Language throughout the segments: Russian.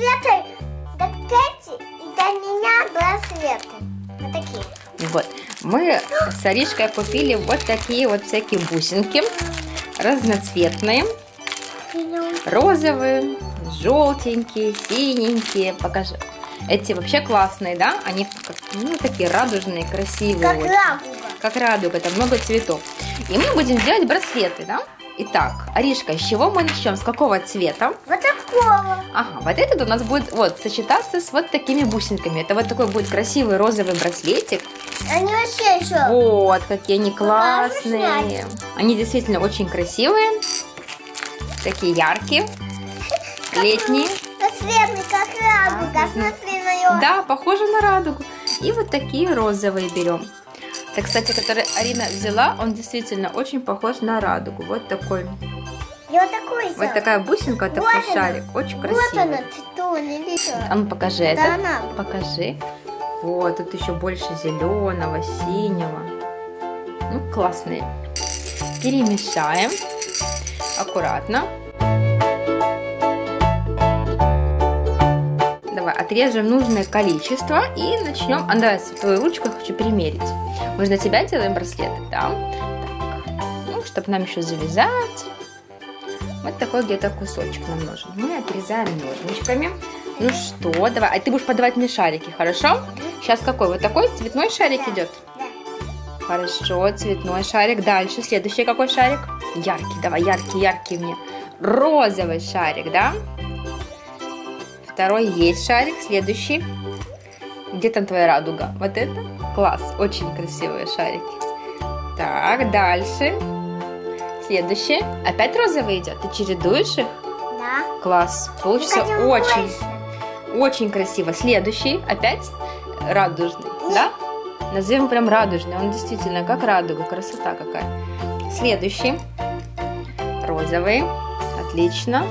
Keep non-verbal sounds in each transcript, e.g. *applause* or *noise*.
браслеты, так эти, и для меня браслеты. Вот такие. Вот. Мы с Аришкой купили вот такие вот всякие бусинки. Разноцветные. Розовые, желтенькие, синенькие. Покажи. Эти вообще классные, да? Они как, ну, такие радужные, красивые. Как очень. радуга. Как радуга, там много цветов. И мы будем делать браслеты, да? Итак, Аришка, с чего мы начнем? С какого цвета? Вот такого. Ага, вот этот у нас будет вот сочетаться с вот такими бусинками. Это вот такой будет красивый розовый браслетик. Они вообще еще. Вот, какие они классные. Они действительно очень красивые. Такие яркие, *laughs* летние. Браслеты, как радуга. Смотри на него. Да, похоже на радугу. И вот такие розовые берем. Это, кстати, который Арина взяла, он действительно очень похож на радугу. Вот такой. Вот такой Вот взяла. такая бусинка, Вот такой она. шарик. Очень Вот красивый. она, цветон? А ну покажи Да это. она. Покажи. Вот, тут еще больше зеленого, синего. Ну, классные. Перемешаем. Аккуратно. Давай отрежем нужное количество и начнем. А давай твою ручку я хочу примерить. Мы же на тебя делаем браслеты, да? Так. Ну, чтобы нам еще завязать. Вот такой где-то кусочек нам нужен. Мы отрезаем ножничками. Ну что, давай. А ты будешь подавать мне шарики, хорошо? Сейчас какой? Вот такой цветной шарик Да. идет? Да. Хорошо, цветной шарик. Дальше, следующий какой шарик? Яркий, давай, яркий, яркий мне. Розовый шарик, да? Второй есть шарик, следующий. Где там твоя радуга? Вот это? Класс, очень красивые шарики. Так, дальше. Следующий. Опять розовый идет. Ты чередуешь их? Да. Класс. Получится очень, больше. очень красиво. Следующий. Опять радужный, Нет. да? Назовем прям радужный. Он действительно как радуга. Красота какая. Следующий. Розовый. Отлично.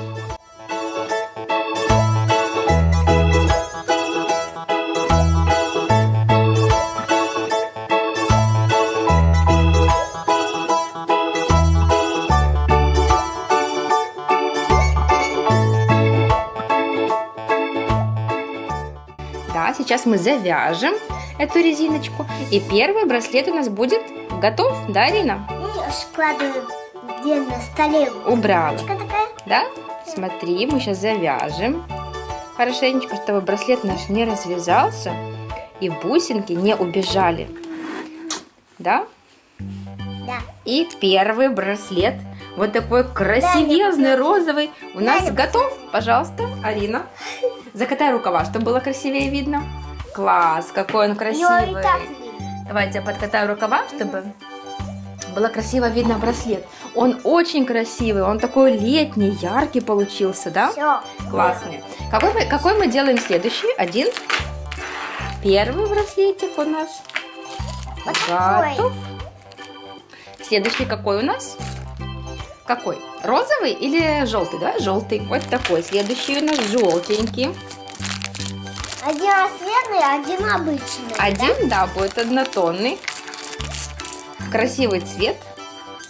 Да, сейчас мы завяжем эту резиночку. И первый браслет у нас будет готов, да, Арина? И складываю где на столе. Убрала. Да? Смотри, мы сейчас завяжем хорошенечко, чтобы браслет наш не развязался и бусинки не убежали. Да? Да. И первый браслет, вот такой красивезный, розовый, у нас готов. Пожалуйста, Арина. Закатай рукава, чтобы было красивее видно. Класс, какой он красивый. Давайте я подкатаю рукава, чтобы было красиво видно браслет. Он очень красивый, он такой летний, яркий получился, да? Все. Классный. Какой мы, какой мы делаем следующий? Один. Первый браслетик у нас. Вот такой. Готов. Следующий какой у нас? Какой? Розовый или желтый? Да, желтый. Вот такой. Следующий у нас желтенький. Один светлый, один обычный. Один, да, будет однотонный. Красивый цвет.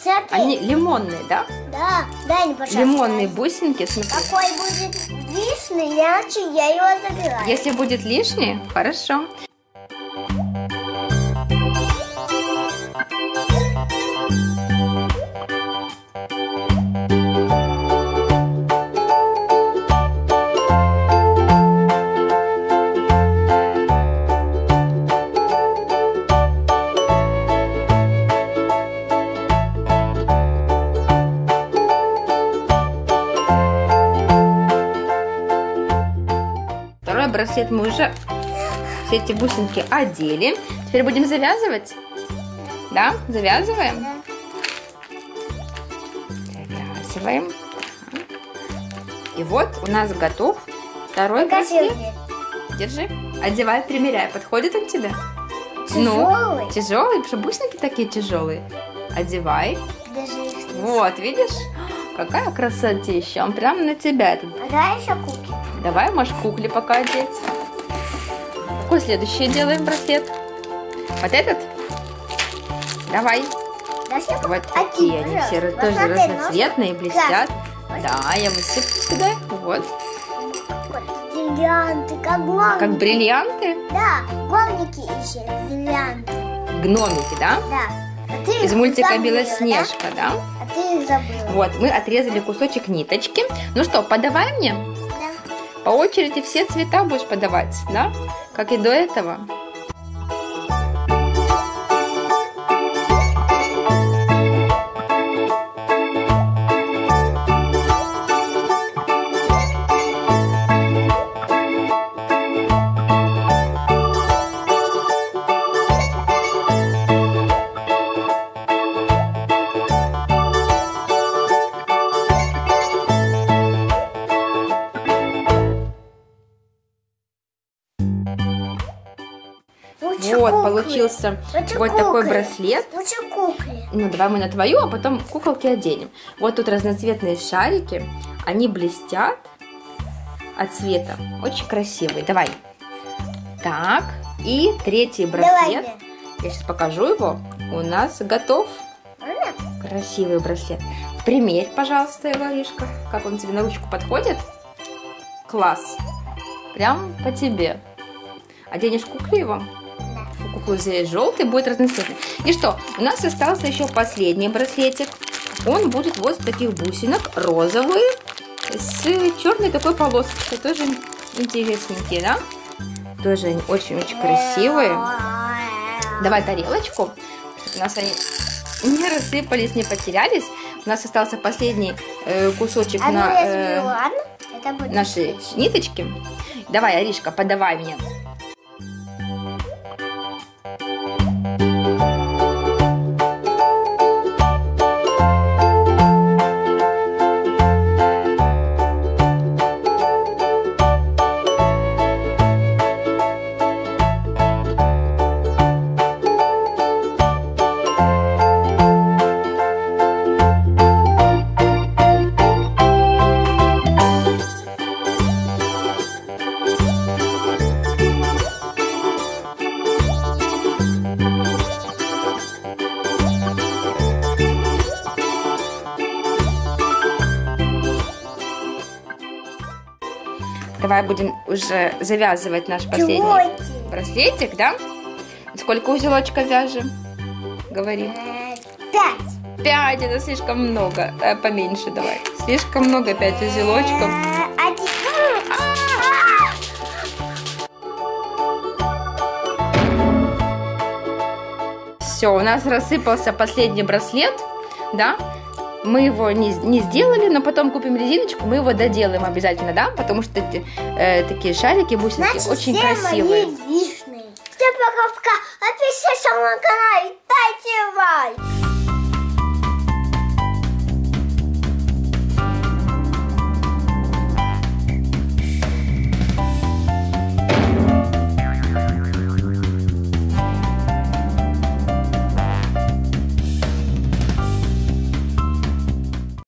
Смотри. Они лимонные, да? Да, дай мне, пожалуйста. Лимонные бусинки, смотри. Какой будет лишний, иначе я его забираю. Если будет лишнее, хорошо. Браслет мы уже все эти бусинки одели. Теперь будем завязывать. Да, завязываем. Завязываем. И вот у нас готов второй браслет. Держи. Одевай, примеряй. Подходит он тебе? Тяжелый. Ну, тяжелый, потому что бусинки такие тяжелые. Одевай. Даже их Вот, видишь? Какая красотища. Он прям на тебя этот. А давай еще куки. Давай, можешь кукле пока одеть. Какой следующий делаем браслет? Вот этот? Давай. Еще Вот один, такие они все тоже разноцветные, блестят. Да, я высыплю сюда. Вот. Бриллианты, как гномики. Как бриллианты? Да, гномики ищут бриллианты. Гномики, да? Да. А ты Из мультика забыла, Белоснежка, да? Да? А ты их забыла. Вот, мы отрезали кусочек ниточки. Ну что, подавай мне? По очереди все цвета будешь подавать, да? Как и до этого. Лучше Вот, куклы. получился Лучше вот такой куклы. браслет. Лучше кукле. Ну, давай мы на твою, а потом куколки оденем. Вот тут разноцветные шарики. Они блестят от цвета. Очень красивые. Давай. Так, и третий Давай браслет. мне. Я сейчас покажу его. У нас готов. Красивый браслет. Примерь, пожалуйста, его, Аришка. Как он тебе на ручку подходит? Класс. Прям по тебе. Оденешь кукле его? У здесь желтый, будет разноцветный. И что, у нас остался еще последний браслетик. Он будет вот с таких бусинок, розовый, с черной такой полоской. Тоже интересненькие, да? Тоже они очень-очень красивые. Давай тарелочку, у нас они не рассыпались, не потерялись. У нас остался последний э, кусочек Одну на я э, наши ниточки. Давай, Аришка, подавай мне. Давай будем уже завязывать наш последний Чего браслетик, да? Сколько узелочка вяжем? Говори. Пять. Пять, это слишком много. Э, поменьше давай. Слишком много, пять узелочков. Э, Один. Все, у нас рассыпался последний браслет, да? Мы его не, не сделали, но потом купим резиночку, мы его доделаем обязательно, да? Потому что э, такие шарики, бусинки Значит, очень все красивые. мои. Всем пока-пока. Подписывайтесь на мой канал и дайте лайк.